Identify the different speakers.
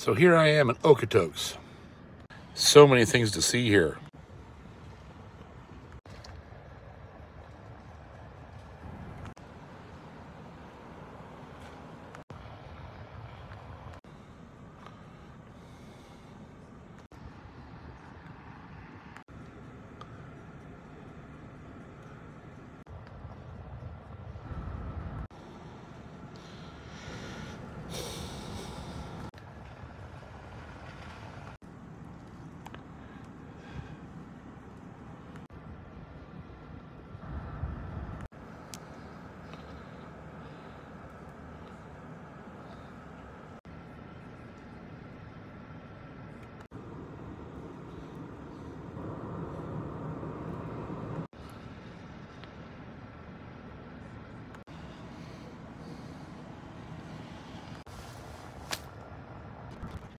Speaker 1: So here I am in Okotoks. So many things to see here.